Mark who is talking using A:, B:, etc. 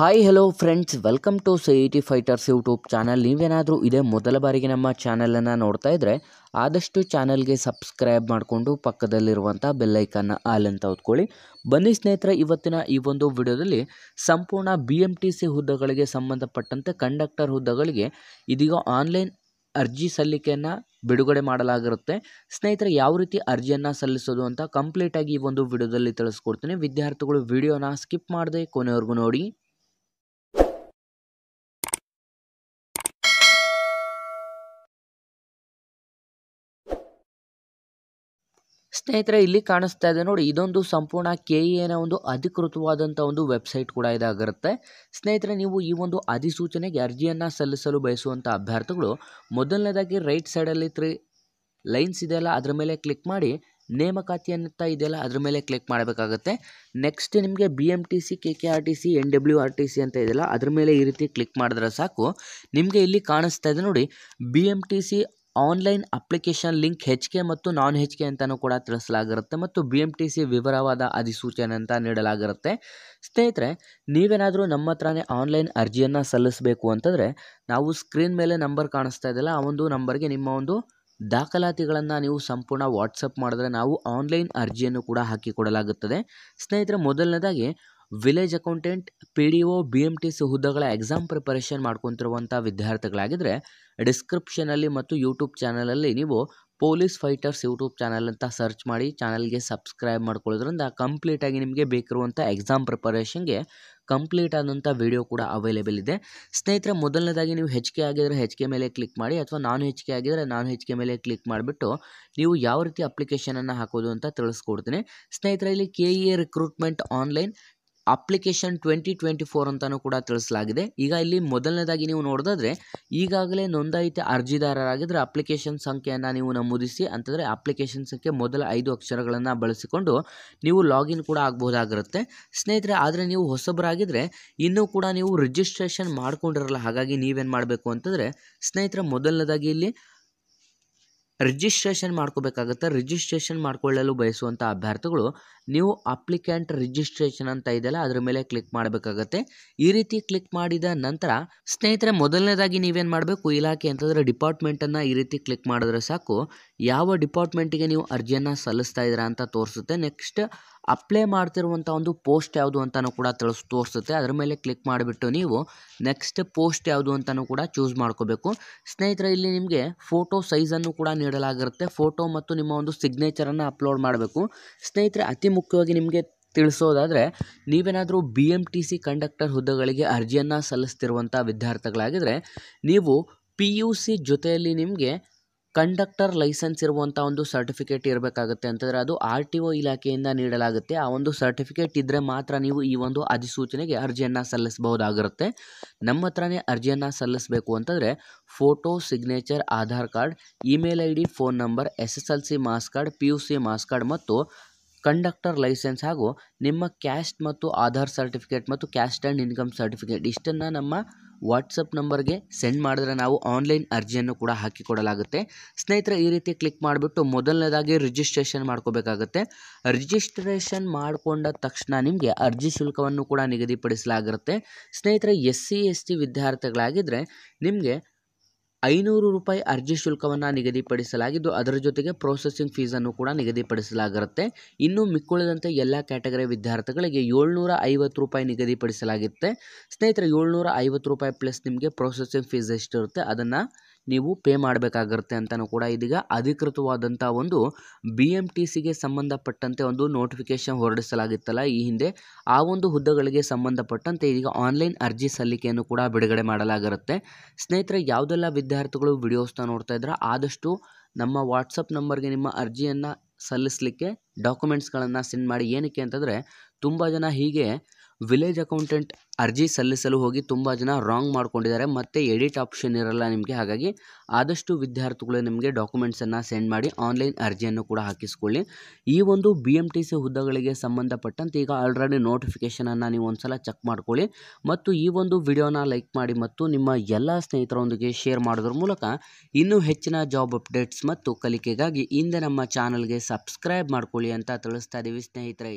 A: Hi hello friends welcome to C E T fighters YouTube channel ನೀವೇನಾದರೂ ಇದೇ ಮೊದಲ ಬಾರಿಗೆ ನಮ್ಮ ಚಾನಲನ್ನು ನೋಡ್ತಾ ಇದ್ದರೆ ಆದಷ್ಟು ಚಾನಲ್ಗೆ ಸಬ್ಸ್ಕ್ರೈಬ್ ಮಾಡಿಕೊಂಡು ಪಕ್ಕದಲ್ಲಿರುವಂಥ ಬೆಲ್ಲೈಕನ್ನ ಆಲ್ ಅಂತ ಹೊತ್ಕೊಳ್ಳಿ. ಬನ್ನಿ ಸ್ನೇಹಿತರೆ, ಇವತ್ತಿನ ಈ ಒಂದು ವಿಡಿಯೋದಲ್ಲಿ ಸಂಪೂರ್ಣ ಬಿ ಎಂ ಟಿ ಸಿ ಹುದ್ದೆಗಳಿಗೆ ಸಂಬಂಧಪಟ್ಟಂತೆ ಕಂಡಕ್ಟರ್ ಹುದ್ದೆಗಳಿಗೆ ಇದೀಗ ಆನ್ಲೈನ್ ಅರ್ಜಿ ಸಲ್ಲಿಕೆಯನ್ನು ಬಿಡುಗಡೆ ಮಾಡಲಾಗಿರುತ್ತೆ. ಸ್ನೇಹಿತರೆ, ಯಾವ ರೀತಿ ಅರ್ಜಿಯನ್ನು ಸಲ್ಲಿಸೋದು ಅಂತ ಕಂಪ್ಲೀಟಾಗಿ ಈ ಒಂದು ವಿಡಿಯೋದಲ್ಲಿ ತಿಳಿಸ್ಕೊಡ್ತೀನಿ. ವಿದ್ಯಾರ್ಥಿಗಳು ವಿಡಿಯೋನ ಸ್ಕಿಪ್ ಮಾಡದೆ ಕೊನೆವರೆಗೂ ನೋಡಿ. ಸ್ನೇಹಿತರೆ, ಇಲ್ಲಿ ಕಾಣಿಸ್ತಾ ಇದೆ ನೋಡಿ, ಇದೊಂದು ಸಂಪೂರ್ಣ ಕೆ ಎನ ಒಂದು ಅಧಿಕೃತವಾದಂಥ ಒಂದು ವೆಬ್ಸೈಟ್ ಕೂಡ ಇದಾಗಿರುತ್ತೆ. ಸ್ನೇಹಿತರೆ, ನೀವು ಈ ಒಂದು ಅಧಿಸೂಚನೆಗೆ ಅರ್ಜಿಯನ್ನು ಸಲ್ಲಿಸಲು ಬಯಸುವಂಥ ಅಭ್ಯರ್ಥಿಗಳು, ಮೊದಲನೇದಾಗಿ ರೈಟ್ ಸೈಡಲ್ಲಿ ತ್ರೀ ಲೈನ್ಸ್ ಇದೆಯಲ್ಲ, ಅದರ ಮೇಲೆ ಕ್ಲಿಕ್ ಮಾಡಿ ನೇಮಕಾತಿ ಅಂತ ಇದೆಯಲ್ಲ, ಅದ್ರ ಮೇಲೆ ಕ್ಲಿಕ್ ಮಾಡಬೇಕಾಗುತ್ತೆ. ನೆಕ್ಸ್ಟ್ ನಿಮಗೆ B M T C, K K R T C, N W R T C ಅಂತ ಇದೆಯಲ್ಲ, ಅದ್ರ ಮೇಲೆ ಈ ರೀತಿ ಕ್ಲಿಕ್ ಮಾಡಿದ್ರೆ ಸಾಕು. ನಿಮಗೆ ಇಲ್ಲಿ ಕಾಣಿಸ್ತಾ ಇದೆ ನೋಡಿ, B M T C online application link H K ಮತ್ತು ನಾನ್ ಹೆಚ್ ಕೆ ಅಂತಲೂ ಕೂಡ ತಿಳಿಸಲಾಗಿರುತ್ತೆ ಮತ್ತು ಬಿ ಎಂ ಟಿ ಸಿ ವಿವರವಾದ ಅಧಿಸೂಚನೆ ಅಂತ ನೀಡಲಾಗಿರುತ್ತೆ. ಸ್ನೇಹಿತರೆ, ನೀವೇನಾದರೂ ನಮ್ಮ ಹತ್ರನೇ ಆನ್ಲೈನ್ ಅರ್ಜಿಯನ್ನು ಸಲ್ಲಿಸಬೇಕು ಅಂತಂದರೆ ನಾವು ಸ್ಕ್ರೀನ್ ಮೇಲೆ ನಂಬರ್ ಕಾಣಿಸ್ತಾ ಇದೆಯಲ್ಲ, ಆ ಒಂದು ನಂಬರ್ಗೆ ನಿಮ್ಮ ಒಂದು ದಾಖಲಾತಿಗಳನ್ನು ನೀವು ಸಂಪೂರ್ಣ ವಾಟ್ಸಪ್ ಮಾಡಿದ್ರೆ ನಾವು ಆನ್ಲೈನ್ ಅರ್ಜಿಯನ್ನು ಕೂಡ ಹಾಕಿಕೊಡಲಾಗುತ್ತದೆ. ಸ್ನೇಹಿತರೆ, ಮೊದಲನೇದಾಗಿ village accountant, P D O, B M T C ಹುದ್ದೆಗಳ ಎಕ್ಸಾಮ್ ಪ್ರಿಪರೇಷನ್ ಮಾಡ್ಕೊತಿರುವಂಥ ವಿದ್ಯಾರ್ಥಿಗಳಾಗಿದ್ದರೆ ಡಿಸ್ಕ್ರಿಪ್ಷನಲ್ಲಿ ಮತ್ತು ಯೂಟ್ಯೂಬ್ ಚಾನಲಲ್ಲಿ ನೀವು ಪೊಲೀಸ್ ಫೈಟರ್ಸ್ ಯೂಟ್ಯೂಬ್ ಚಾನಲ್ ಅಂತ ಸರ್ಚ್ ಮಾಡಿ ಚಾನಲ್ಗೆ ಸಬ್ಸ್ಕ್ರೈಬ್ ಮಾಡ್ಕೊಳ್ಳೋದ್ರಿಂದ ಕಂಪ್ಲೀಟಾಗಿ ನಿಮಗೆ ಬೇಕಿರುವಂಥ ಎಕ್ಸಾಮ್ ಪ್ರಿಪರೇಷನ್ಗೆ ಕಂಪ್ಲೀಟ್ ಆದಂಥ ವಿಡಿಯೋ ಕೂಡ ಅವೈಲೇಬಲ್ ಇದೆ. ಸ್ನೇಹಿತರೆ, ಮೊದಲನೇದಾಗಿ ನೀವು ಹೆಚ್ ಆಗಿದರೆ ಆಗಿದ್ರೆ ಹೆಚ್ ಕೆ ಮೇಲೆ ಕ್ಲಿಕ್ ಮಾಡಿ ಅಥವಾ ನಾನು ಹೆಚ್ ಕೆ ನಾನು ನಾನ್ ಹೆಚ್ ಕೆ ಮೇಲೆ ಕ್ಲಿಕ್ ಮಾಡಿಬಿಟ್ಟು ನೀವು ಯಾವ ರೀತಿ ಅಪ್ಲಿಕೇಶನನ್ನು ಹಾಕೋದು ಅಂತ ತಿಳಿಸ್ಕೊಡ್ತೀನಿ. ಸ್ನೇಹಿತರೆ, ಇಲ್ಲಿ K E A recruitment online application twenty twenty four ಅಂತಲೂ ಕೂಡ ತಿಳಿಸಲಾಗಿದೆ. ಈಗ ಇಲ್ಲಿ ಮೊದಲನೇದಾಗಿ ನೀವು ನೋಡೋದಾದ್ರೆ, ಈಗಾಗಲೇ ನೋಂದಾಯಿತ ಅರ್ಜಿದಾರರಾಗಿದ್ದರೆ ಅಪ್ಲಿಕೇಶನ್ ಸಂಖ್ಯೆಯನ್ನು ನೀವು ನಮೂದಿಸಿ, ಅಂತಂದರೆ ಅಪ್ಲಿಕೇಶನ್ ಸಂಖ್ಯೆ ಮೊದಲ ಐದು ಅಕ್ಷರಗಳನ್ನು ಬಳಸಿಕೊಂಡು ನೀವು ಲಾಗಿನ್ ಕೂಡ ಆಗಬಹುದಾಗಿರುತ್ತೆ. ಸ್ನೇಹಿತರೆ, ಆದರೆ ನೀವು ಹೊಸಬರಾಗಿದ್ದರೆ ಇನ್ನೂ ಕೂಡ ನೀವು ರಿಜಿಸ್ಟ್ರೇಷನ್ ಮಾಡ್ಕೊಂಡಿರಲ್ಲ, ಹಾಗಾಗಿ ನೀವೇನು ಮಾಡಬೇಕು ಅಂತಂದರೆ, ಸ್ನೇಹಿತರೆ, ಮೊದಲನೇದಾಗಿ ಇಲ್ಲಿ ರಿಜಿಸ್ಟ್ರೇಷನ್ ಮಾಡ್ಕೋಬೇಕಾಗತ್ತೆ. ರಿಜಿಸ್ಟ್ರೇಷನ್ ಮಾಡ್ಕೊಳ್ಳಲು ಬಯಸುವಂಥ ಅಭ್ಯರ್ಥಿಗಳು, ನೀವು ಅಪ್ಲಿಕ್ಯಾಂಟ್ ರಿಜಿಸ್ಟ್ರೇಷನ್ ಅಂತ ಇದೆಯಲ್ಲ, ಅದರ ಮೇಲೆ ಕ್ಲಿಕ್ ಮಾಡಬೇಕಾಗತ್ತೆ. ಈ ರೀತಿ ಕ್ಲಿಕ್ ಮಾಡಿದ ನಂತರ ಸ್ನೇಹಿತರೆ, ಮೊದಲನೇದಾಗಿ ನೀವೇನು ಮಾಡಬೇಕು? ಇಲಾಖೆ ಅಂತಂದರೆ ಡಿಪಾರ್ಟ್ಮೆಂಟನ್ನು ಈ ರೀತಿ ಕ್ಲಿಕ್ ಮಾಡಿದ್ರೆ ಸಾಕು. ಯಾವ ಡಿಪಾರ್ಟ್ಮೆಂಟಿಗೆ ನೀವು ಅರ್ಜಿಯನ್ನು ಸಲ್ಲಿಸ್ತಾ ಇದ್ದೀರಾ ಅಂತ ತೋರಿಸುತ್ತೆ. ನೆಕ್ಸ್ಟ್ ಅಪ್ಲೈ ಮಾಡ್ತಿರುವಂಥ ಒಂದು ಪೋಸ್ಟ್ ಯಾವುದು ಅಂತಲೂ ಕೂಡ ತಿಳಿಸ್, ತೋರಿಸುತ್ತೆ. ಅದರ ಮೇಲೆ ಕ್ಲಿಕ್ ಮಾಡಿಬಿಟ್ಟು ನೀವು ನೆಕ್ಸ್ಟ್ ಪೋಸ್ಟ್ ಯಾವುದು ಅಂತಲೂ ಕೂಡ ಚೂಸ್ ಮಾಡ್ಕೋಬೇಕು. ಸ್ನೇಹಿತರೆ, ಇಲ್ಲಿ ನಿಮಗೆ ಫೋಟೋ ಸೈಜನ್ನು ಕೂಡ ನೀಡಲಾಗಿರುತ್ತೆ. ಫೋಟೋ ಮತ್ತು ನಿಮ್ಮ ಒಂದು ಸಿಗ್ನೇಚರನ್ನು ಅಪ್ಲೋಡ್ ಮಾಡಬೇಕು. ಸ್ನೇಹಿತರೆ, ಅತಿ ಮುಖ್ಯವಾಗಿ ನಿಮಗೆ ತಿಳಿಸೋದಾದರೆ, ನೀವೇನಾದರೂ B M T C conductor ಹುದ್ದೆಗಳಿಗೆ ಅರ್ಜಿಯನ್ನು ಸಲ್ಲಿಸ್ತಿರುವಂಥ ವಿದ್ಯಾರ್ಥಿಗಳಾಗಿದ್ದರೆ ನೀವು ಪಿ ಯು ಸಿ ಜೊತೆಯಲ್ಲಿ ನಿಮಗೆ ಕಂಡಕ್ಟರ್ ಲೈಸೆನ್ಸ್ ಇರುವಂಥ ಒಂದು ಸರ್ಟಿಫಿಕೇಟ್ ಇರಬೇಕಾಗುತ್ತೆ ಅಂತಂದರೆ ಅದು ಆರ್ ಟಿ ಒ ಇಲಾಖೆಯಿಂದ ನೀಡಲಾಗುತ್ತೆ. ಆ ಒಂದು ಸರ್ಟಿಫಿಕೇಟ್ ಇದ್ದರೆ ಮಾತ್ರ ನೀವು ಈ ಒಂದು ಅಧಿಸೂಚನೆಗೆ ಅರ್ಜಿಯನ್ನು ಸಲ್ಲಿಸಬಹುದಾಗಿರುತ್ತೆ. ನಮ್ಮ ಹತ್ರನೇ ಅರ್ಜಿಯನ್ನು ಸಲ್ಲಿಸಬೇಕು ಅಂತಂದರೆ photo, signature, Aadhaar card, email I D phone number, S S L C marks card, P U C marks card ಮತ್ತು ಕಂಡಕ್ಟರ್ ಲೈಸೆನ್ಸ್ ಹಾಗೂ ನಿಮ್ಮ ಕ್ಯಾಸ್ಟ್ ಮತ್ತು ಆಧಾರ್ ಸರ್ಟಿಫಿಕೇಟ್ ಮತ್ತು ಕ್ಯಾಸ್ಟ್ ಆ್ಯಂಡ್ ಇನ್ಕಮ್ ಸರ್ಟಿಫಿಕೇಟ್ ಇಷ್ಟನ್ನು ನಮ್ಮ ವಾಟ್ಸಪ್ ನಂಬರ್ಗೆ ಸೆಂಡ್ ಮಾಡಿದ್ರೆ ನಾವು ಆನ್ಲೈನ್ ಅರ್ಜಿಯನ್ನು ಕೂಡ ಹಾಕಿಕೊಡಲಾಗುತ್ತೆ. ಸ್ನೇಹಿತರೆ, ಈ ರೀತಿ ಕ್ಲಿಕ್ ಮಾಡಿಬಿಟ್ಟು ಮೊದಲನೇದಾಗಿ ರಿಜಿಸ್ಟ್ರೇಷನ್ ಮಾಡ್ಕೋಬೇಕಾಗುತ್ತೆ. ರಿಜಿಸ್ಟ್ರೇಷನ್ ಮಾಡಿಕೊಂಡ ತಕ್ಷಣ ನಿಮಗೆ ಅರ್ಜಿ ಶುಲ್ಕವನ್ನು ಕೂಡ ನಿಗದಿಪಡಿಸಲಾಗಿರುತ್ತೆ. ಸ್ನೇಹಿತರೆ ಎಸ್ ಸಿ ಎಸ್ ಟಿ ವಿದ್ಯಾರ್ಥಿಗಳಾಗಿದ್ದರೆ ನಿಮಗೆ ಐನೂರು ರೂಪಾಯಿ ಅರ್ಜಿ ಶುಲ್ಕವನ್ನು ನಿಗದಿಪಡಿಸಲಾಗಿದ್ದು ಅದರ ಜೊತೆಗೆ ಪ್ರೊಸೆಸಿಂಗ್ ಫೀಸನ್ನು ಕೂಡ ನಿಗದಿಪಡಿಸಲಾಗಿರುತ್ತೆ. ಇನ್ನು ಮಿಕ್ಕುಳಿದಂತೆ ಎಲ್ಲ ಕ್ಯಾಟಗರಿ ವಿದ್ಯಾರ್ಥಿಗಳಿಗೆ ಏಳ್ನೂರ ಐವತ್ತು ರೂಪಾಯಿ ನಿಗದಿಪಡಿಸಲಾಗುತ್ತೆ ಸ್ನೇಹಿತರೆ ಏಳ್ನೂರ ಐವತ್ತು ರೂಪಾಯಿ ಪ್ಲಸ್ ನಿಮಗೆ ಪ್ರೊಸೆಸಿಂಗ್ ಫೀಸ್ ಎಷ್ಟಿರುತ್ತೆ, ಅದನ್ನು ನೀವು ಪೇ ಮಾಡಬೇಕಾಗಿರುತ್ತೆ ಅಂತಲೂ ಕೂಡ ಇದೀಗ ಅಧಿಕೃತವಾದಂಥ ಒಂದು ಬಿ ಎಂ ಟಿ ಸಿಗೆ ಸಂಬಂಧಪಟ್ಟಂತೆ ಒಂದು ನೋಟಿಫಿಕೇಶನ್ ಹೊರಡಿಸಲಾಗಿತ್ತಲ್ಲ ಈ ಹಿಂದೆ. ಆ ಒಂದು ಹುದ್ದೆಗಳಿಗೆ ಸಂಬಂಧಪಟ್ಟಂತೆ ಈಗ ಆನ್ಲೈನ್ ಅರ್ಜಿ ಸಲ್ಲಿಕೆಯನ್ನು ಕೂಡ ಬಿಡುಗಡೆ ಮಾಡಲಾಗಿರುತ್ತೆ. ಸ್ನೇಹಿತರೆ, ಯಾವುದೆಲ್ಲ ವಿದ್ಯಾರ್ಥಿಗಳು ವಿಡಿಯೋಸ್ನ ನೋಡ್ತಾ ಇದ್ರೆ, ಆದಷ್ಟು ನಮ್ಮ ವಾಟ್ಸಪ್ ನಂಬರ್ಗೆ ನಿಮ್ಮ ಅರ್ಜಿಯನ್ನು ಸಲ್ಲಿಸಲಿಕ್ಕೆ ಡಾಕ್ಯುಮೆಂಟ್ಸ್ಗಳನ್ನು ಸೆಂಡ್ ಮಾಡಿ. ಏನಕ್ಕೆ ಅಂತಂದರೆ, ತುಂಬ ಜನ ಹೀಗೆ ವಿಲೇಜ್ ಅಕೌಂಟೆಂಟ್ ಅರ್ಜಿ ಸಲ್ಲಿಸಲು ಹೋಗಿ ತುಂಬ ಜನ ರಾಂಗ್ ಮಾಡ್ಕೊಂಡಿದ್ದಾರೆ. ಮತ್ತು ಎಡಿಟ್ ಆಪ್ಷನ್ ಇರಲ್ಲ ನಿಮಗೆ. ಹಾಗಾಗಿ ಆದಷ್ಟು ವಿದ್ಯಾರ್ಥಿಗಳು ನಿಮಗೆ ಡಾಕ್ಯುಮೆಂಟ್ಸನ್ನು ಸೆಂಡ್ ಮಾಡಿ ಆನ್ಲೈನ್ ಅರ್ಜಿಯನ್ನು ಕೂಡ ಹಾಕಿಸ್ಕೊಳ್ಳಿ. ಈ ಒಂದು ಬಿ ಎಂ ಟಿ ಸಿ ಹುದ್ದೆಗಳಿಗೆ ಸಂಬಂಧಪಟ್ಟಂತೆ ಈಗ ಆಲ್ರೆಡಿ ನೋಟಿಫಿಕೇಷನನ್ನು ನೀವು ಒಂದು ಸಲ ಚೆಕ್ ಮಾಡ್ಕೊಳ್ಳಿ. ಮತ್ತು ಈ ಒಂದು ವಿಡಿಯೋನ ಲೈಕ್ ಮಾಡಿ ಮತ್ತು ನಿಮ್ಮ ಎಲ್ಲ ಸ್ನೇಹಿತರೊಂದಿಗೆ ಶೇರ್ ಮಾಡೋದ್ರ ಮೂಲಕ ಇನ್ನೂ ಹೆಚ್ಚಿನ ಜಾಬ್ ಅಪ್ಡೇಟ್ಸ್ ಮತ್ತು ಕಲಿಕೆಗಾಗಿ ಹಿಂದೆ ನಮ್ಮ ಚಾನಲ್ಗೆ ಸಬ್ಸ್ಕ್ರೈಬ್ ಮಾಡ್ಕೊಳ್ಳಿ ಅಂತ ತಿಳಿಸ್ತಾ ಇದ್ದೀವಿ ಸ್ನೇಹಿತರೆ.